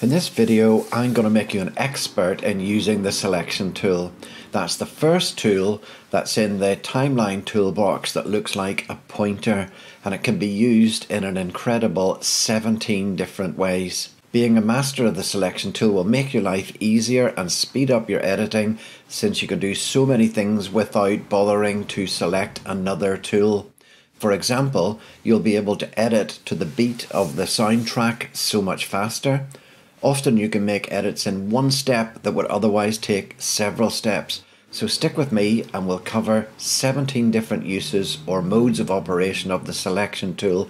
In this video, I'm going to make you an expert in using the selection tool. That's the first tool that's in the timeline toolbox that looks like a pointer and it can be used in an incredible 17 different ways. Being a master of the selection tool will make your life easier and speed up your editing since you can do so many things without bothering to select another tool. For example, you'll be able to edit to the beat of the soundtrack so much faster Often you can make edits in one step that would otherwise take several steps. So stick with me and we'll cover 17 different uses or modes of operation of the selection tool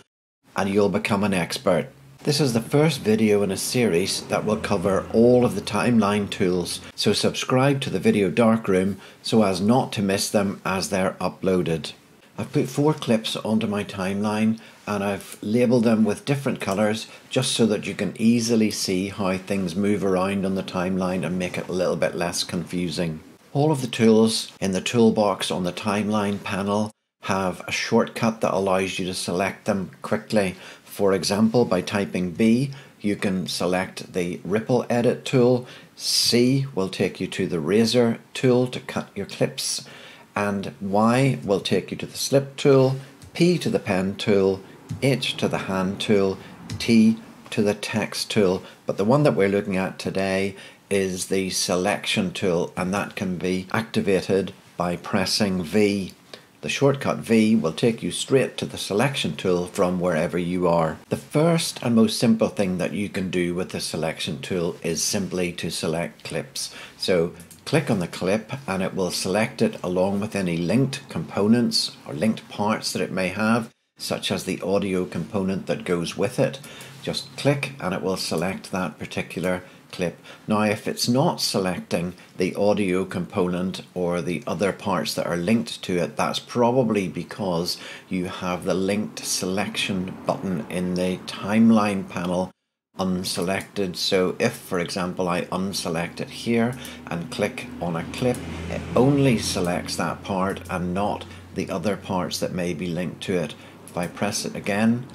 and you'll become an expert. This is the first video in a series that will cover all of the timeline tools, so subscribe to the video darkroom so as not to miss them as they're uploaded. I've put four clips onto my timeline and I've labelled them with different colours just so that you can easily see how things move around on the timeline and make it a little bit less confusing. All of the tools in the toolbox on the timeline panel have a shortcut that allows you to select them quickly. For example, by typing B, you can select the ripple edit tool. C will take you to the razor tool to cut your clips and Y will take you to the slip tool, P to the pen tool, H to the hand tool, T to the text tool. But the one that we're looking at today is the selection tool, and that can be activated by pressing V. The shortcut V will take you straight to the selection tool from wherever you are. The first and most simple thing that you can do with the selection tool is simply to select clips. So Click on the clip and it will select it along with any linked components or linked parts that it may have, such as the audio component that goes with it. Just click and it will select that particular clip. Now, if it's not selecting the audio component or the other parts that are linked to it, that's probably because you have the linked selection button in the timeline panel unselected. So if, for example, I unselect it here and click on a clip, it only selects that part and not the other parts that may be linked to it. I press it again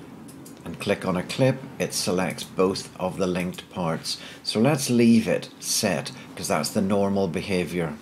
and click on a clip, it selects both of the linked parts. So let's leave it set because that's the normal behavior.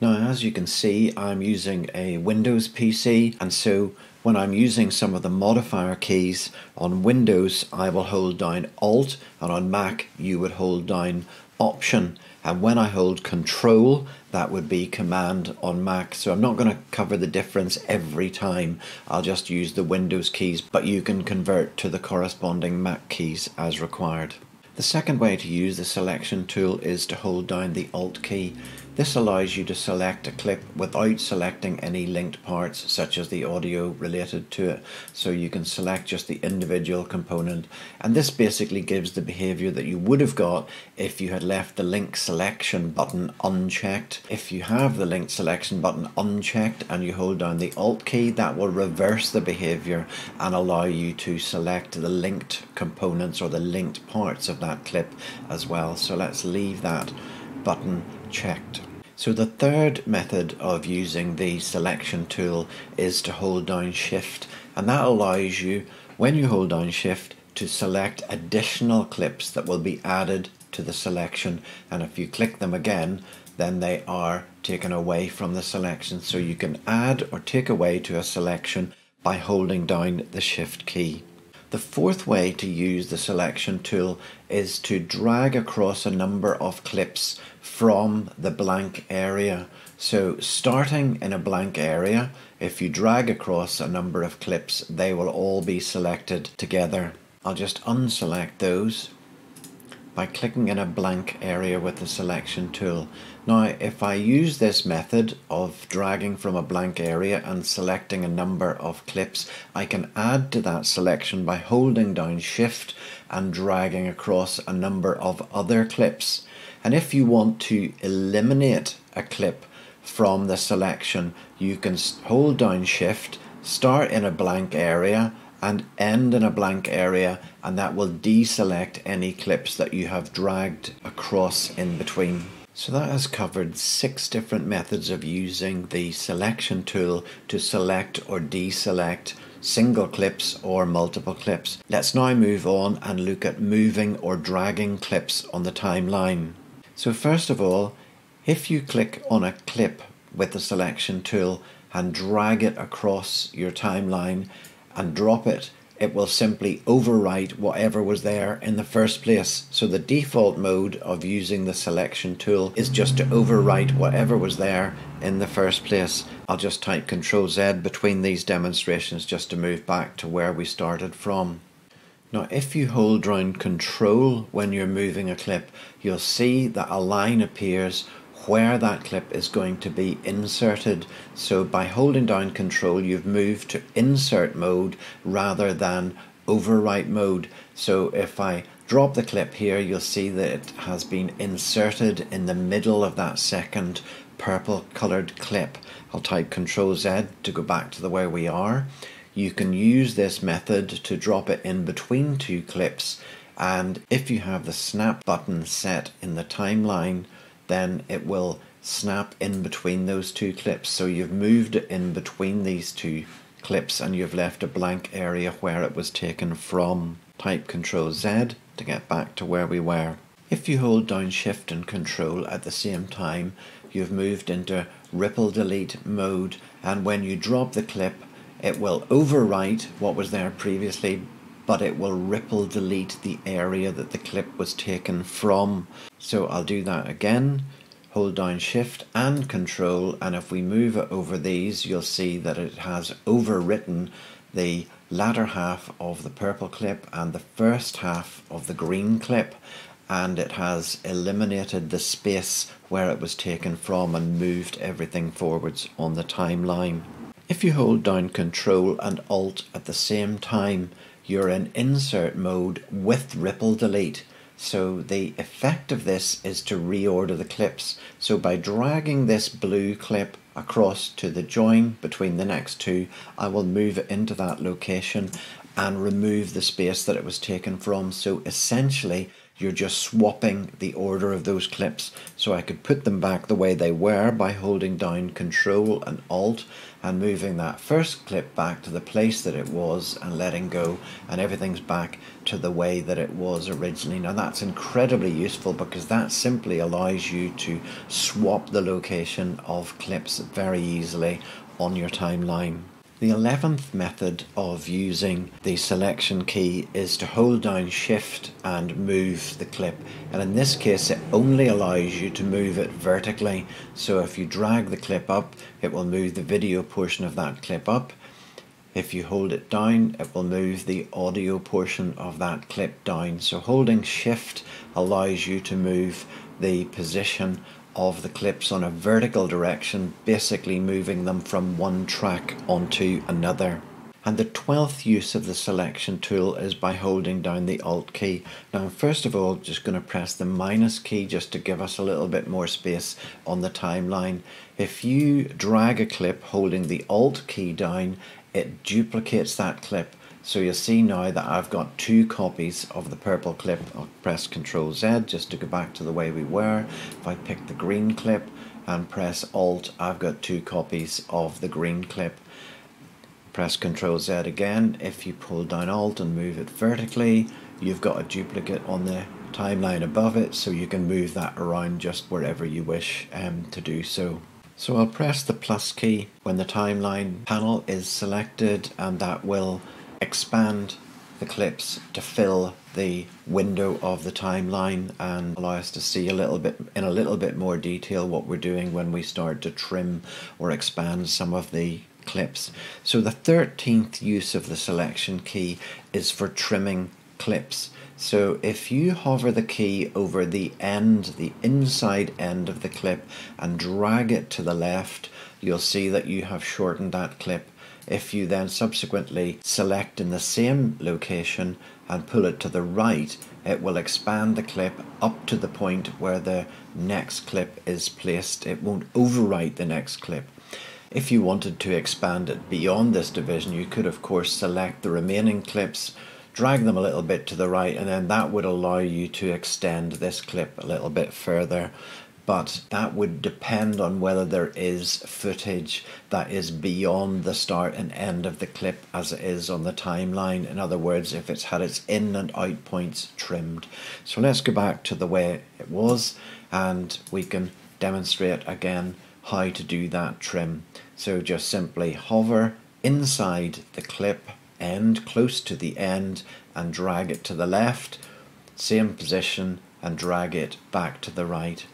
Now, as you can see, I'm using a Windows PC, and so when I'm using some of the modifier keys on Windows, I will hold down Alt, and on Mac, you would hold down Option. And when I hold Control, that would be Command on Mac. So I'm not going to cover the difference every time. I'll just use the Windows keys, but you can convert to the corresponding Mac keys as required. The second way to use the selection tool is to hold down the Alt key. This allows you to select a clip without selecting any linked parts such as the audio related to it. So you can select just the individual component and this basically gives the behavior that you would have got if you had left the link selection button unchecked. If you have the link selection button unchecked and you hold down the Alt key that will reverse the behavior and allow you to select the linked components or the linked parts of that clip as well. So let's leave that button checked. So the third method of using the selection tool is to hold down shift and that allows you when you hold down shift to select additional clips that will be added to the selection and if you click them again then they are taken away from the selection so you can add or take away to a selection by holding down the shift key. The fourth way to use the selection tool is to drag across a number of clips from the blank area. So starting in a blank area, if you drag across a number of clips, they will all be selected together. I'll just unselect those by clicking in a blank area with the selection tool. Now if I use this method of dragging from a blank area and selecting a number of clips I can add to that selection by holding down shift and dragging across a number of other clips and if you want to eliminate a clip from the selection you can hold down shift start in a blank area and end in a blank area and that will deselect any clips that you have dragged across in between. So that has covered six different methods of using the selection tool to select or deselect single clips or multiple clips. Let's now move on and look at moving or dragging clips on the timeline. So first of all, if you click on a clip with the selection tool and drag it across your timeline and drop it, it will simply overwrite whatever was there in the first place. So the default mode of using the selection tool is just to overwrite whatever was there in the first place. I'll just type Control Z between these demonstrations just to move back to where we started from. Now if you hold down Control when you're moving a clip, you'll see that a line appears where that clip is going to be inserted. So by holding down control, you've moved to insert mode rather than overwrite mode. So if I drop the clip here, you'll see that it has been inserted in the middle of that second purple colored clip. I'll type Control Z to go back to the where we are. You can use this method to drop it in between two clips and if you have the snap button set in the timeline then it will snap in between those two clips. So you've moved it in between these two clips and you've left a blank area where it was taken from. Type Control Z to get back to where we were. If you hold down Shift and Control at the same time, you've moved into ripple delete mode and when you drop the clip it will overwrite what was there previously but it will ripple delete the area that the clip was taken from. So I'll do that again, hold down shift and control and if we move over these you'll see that it has overwritten the latter half of the purple clip and the first half of the green clip and it has eliminated the space where it was taken from and moved everything forwards on the timeline. If you hold down Control and Alt at the same time, you're in insert mode with ripple delete. So the effect of this is to reorder the clips. So by dragging this blue clip across to the join between the next two, I will move it into that location and remove the space that it was taken from. So essentially, you're just swapping the order of those clips. So I could put them back the way they were by holding down Control and Alt and moving that first clip back to the place that it was and letting go and everything's back to the way that it was originally. Now that's incredibly useful because that simply allows you to swap the location of clips very easily on your timeline. The 11th method of using the selection key is to hold down shift and move the clip. And in this case it only allows you to move it vertically. So if you drag the clip up it will move the video portion of that clip up. If you hold it down it will move the audio portion of that clip down. So holding shift allows you to move the position of the clips on a vertical direction, basically moving them from one track onto another. And the 12th use of the selection tool is by holding down the Alt key. Now first of all, just going to press the minus key just to give us a little bit more space on the timeline. If you drag a clip holding the Alt key down, it duplicates that clip so you'll see now that I've got two copies of the purple clip. I'll press Ctrl Z just to go back to the way we were. If I pick the green clip and press Alt, I've got two copies of the green clip. Press Ctrl Z again. If you pull down Alt and move it vertically, you've got a duplicate on the timeline above it, so you can move that around just wherever you wish um, to do so. So I'll press the plus key when the timeline panel is selected and that will expand the clips to fill the window of the timeline and allow us to see a little bit in a little bit more detail what we're doing when we start to trim or expand some of the clips. So the 13th use of the selection key is for trimming clips. So if you hover the key over the end, the inside end of the clip and drag it to the left, you'll see that you have shortened that clip if you then subsequently select in the same location and pull it to the right, it will expand the clip up to the point where the next clip is placed. It won't overwrite the next clip. If you wanted to expand it beyond this division, you could of course select the remaining clips, drag them a little bit to the right, and then that would allow you to extend this clip a little bit further but that would depend on whether there is footage that is beyond the start and end of the clip as it is on the timeline. In other words, if it's had its in and out points trimmed. So let's go back to the way it was and we can demonstrate again how to do that trim. So just simply hover inside the clip end close to the end and drag it to the left, same position and drag it back to the right.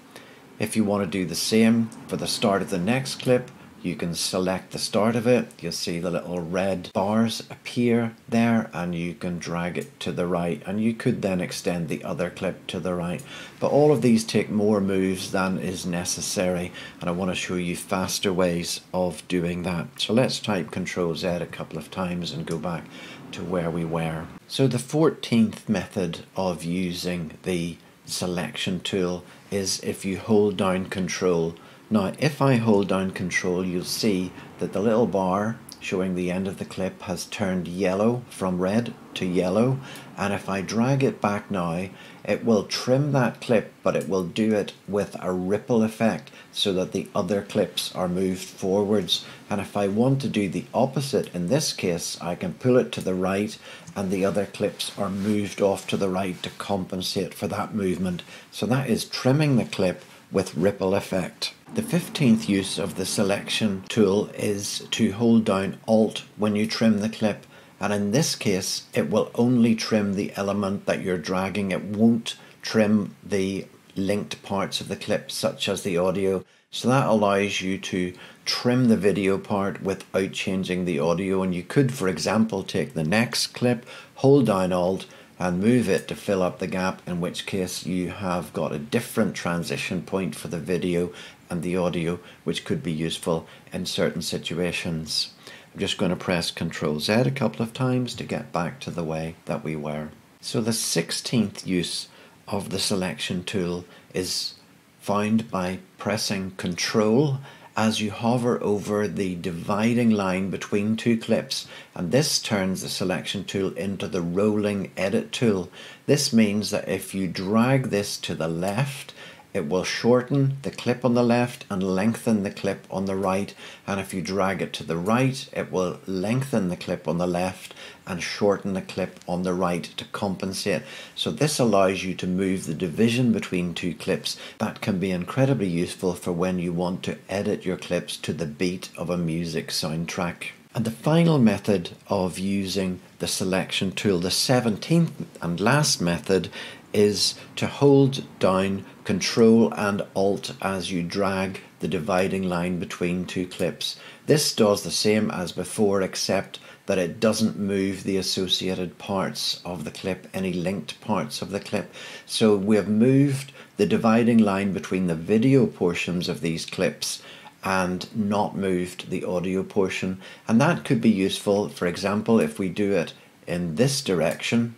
If you want to do the same for the start of the next clip, you can select the start of it. You'll see the little red bars appear there and you can drag it to the right and you could then extend the other clip to the right. But all of these take more moves than is necessary and I want to show you faster ways of doing that. So let's type Control Z a couple of times and go back to where we were. So the 14th method of using the selection tool is if you hold down control. Now if I hold down control you'll see that the little bar showing the end of the clip has turned yellow from red to yellow and if I drag it back now it will trim that clip but it will do it with a ripple effect so that the other clips are moved forwards and if I want to do the opposite in this case I can pull it to the right and the other clips are moved off to the right to compensate for that movement so that is trimming the clip with ripple effect. The 15th use of the selection tool is to hold down Alt when you trim the clip and in this case it will only trim the element that you're dragging. It won't trim the linked parts of the clip such as the audio. So that allows you to trim the video part without changing the audio and you could for example take the next clip, hold down Alt and move it to fill up the gap in which case you have got a different transition point for the video and the audio which could be useful in certain situations. I'm just going to press Ctrl Z a couple of times to get back to the way that we were. So the 16th use of the selection tool is found by pressing Control as you hover over the dividing line between two clips and this turns the selection tool into the rolling edit tool. This means that if you drag this to the left it will shorten the clip on the left and lengthen the clip on the right and if you drag it to the right it will lengthen the clip on the left and shorten the clip on the right to compensate. So this allows you to move the division between two clips. That can be incredibly useful for when you want to edit your clips to the beat of a music soundtrack. And the final method of using the selection tool, the 17th and last method, is to hold down Control and Alt as you drag the dividing line between two clips. This does the same as before except that it doesn't move the associated parts of the clip, any linked parts of the clip. So we have moved the dividing line between the video portions of these clips and not moved the audio portion. And that could be useful, for example, if we do it in this direction,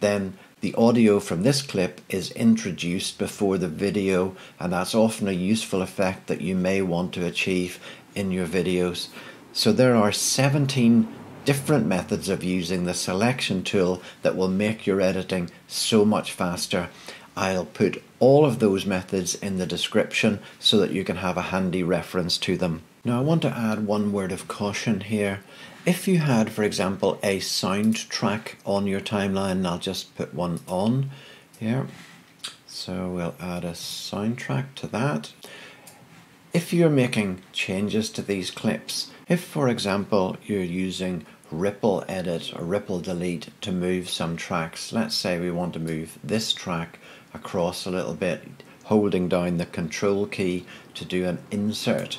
then the audio from this clip is introduced before the video, and that's often a useful effect that you may want to achieve in your videos. So there are 17 different methods of using the selection tool that will make your editing so much faster. I'll put all of those methods in the description so that you can have a handy reference to them. Now I want to add one word of caution here. If you had, for example, a soundtrack on your timeline, I'll just put one on here. So we'll add a soundtrack to that. If you're making changes to these clips, if for example you're using ripple edit or ripple delete to move some tracks, let's say we want to move this track across a little bit, holding down the control key to do an insert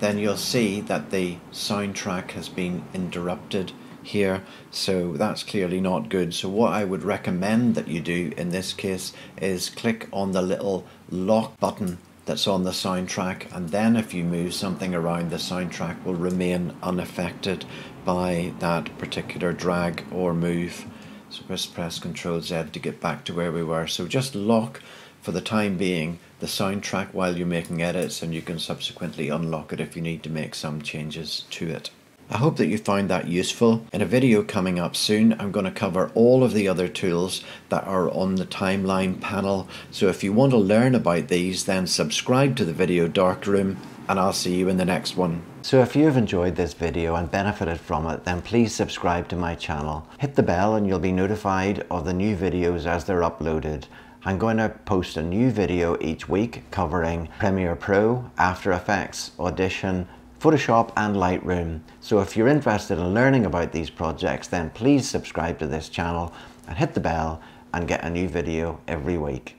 then you'll see that the soundtrack has been interrupted here. So that's clearly not good. So what I would recommend that you do in this case is click on the little lock button that's on the soundtrack and then if you move something around the soundtrack will remain unaffected by that particular drag or move. So just press Ctrl Z to get back to where we were. So just lock for the time being the soundtrack while you're making edits and you can subsequently unlock it if you need to make some changes to it. I hope that you found that useful. In a video coming up soon, I'm going to cover all of the other tools that are on the timeline panel. So if you want to learn about these, then subscribe to the video darkroom and I'll see you in the next one. So if you've enjoyed this video and benefited from it, then please subscribe to my channel. Hit the bell and you'll be notified of the new videos as they're uploaded. I'm going to post a new video each week covering Premiere Pro, After Effects, Audition, Photoshop and Lightroom. So if you're interested in learning about these projects, then please subscribe to this channel and hit the bell and get a new video every week.